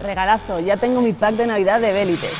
regalazo. Ya tengo mi pack de Navidad de Bélites.